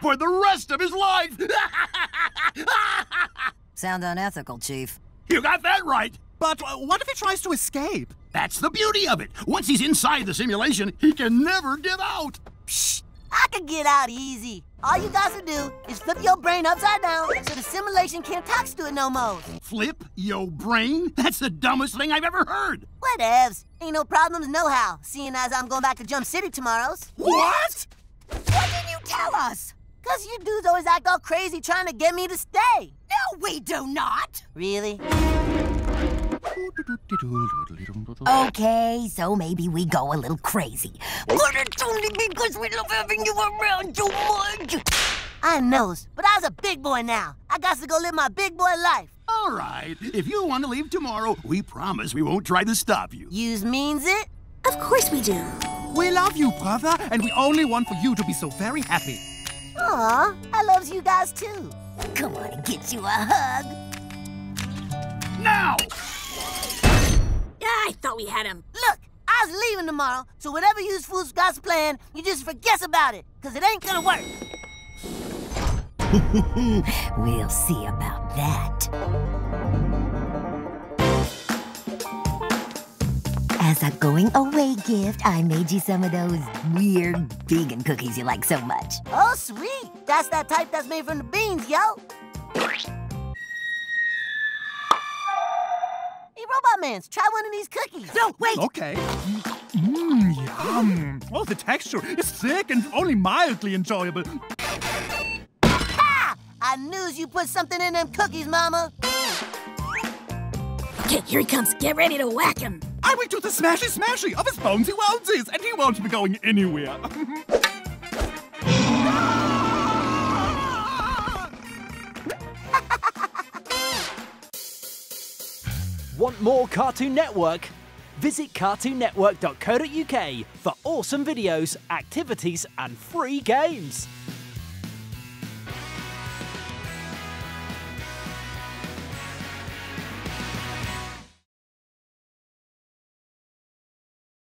for the rest of his life. Sound unethical, Chief. you got that right. But uh, what if he tries to escape? That's the beauty of it. Once he's inside the simulation, he can never get out. Psh, I can get out easy. All you got to do is flip your brain upside down so the simulation can't talk to it no more. Flip yo brain? That's the dumbest thing I've ever heard. Whatevs. Ain't no problems, no how, seeing as I'm going back to Jump City tomorrows. What? What didn't you tell us? Cause you dudes always act all crazy trying to get me to stay. No, we do not. Really? Okay, so maybe we go a little crazy. But it's only because we love having you around so much. I knows, but I was a big boy now. I got to go live my big boy life. All right. If you want to leave tomorrow, we promise we won't try to stop you. Use means it? Of course we do. We love you, brother, and we only want for you to be so very happy. Aw, I loves you guys too. Come on and get you a hug. Now! I thought we had him. Look, I was leaving tomorrow, so whatever you fools got planned, you just forget about it, cause it ain't gonna work. We'll see about that. As a going away gift, I made you some of those weird vegan cookies you like so much. Oh, sweet. That's that type that's made from the beans, yo. Hey, Robot Mans, try one of these cookies. No, wait! Okay. Mmm, yum. Oh, the texture is thick and only mildly enjoyable. Ha! I knew you put something in them cookies, Mama. Okay, here he comes. Get ready to whack him. I will do the smashy smashy of his bonesy wonesies, and he won't be going anywhere. Want more Cartoon Network? Visit cartoonnetwork.co.uk for awesome videos, activities, and free games.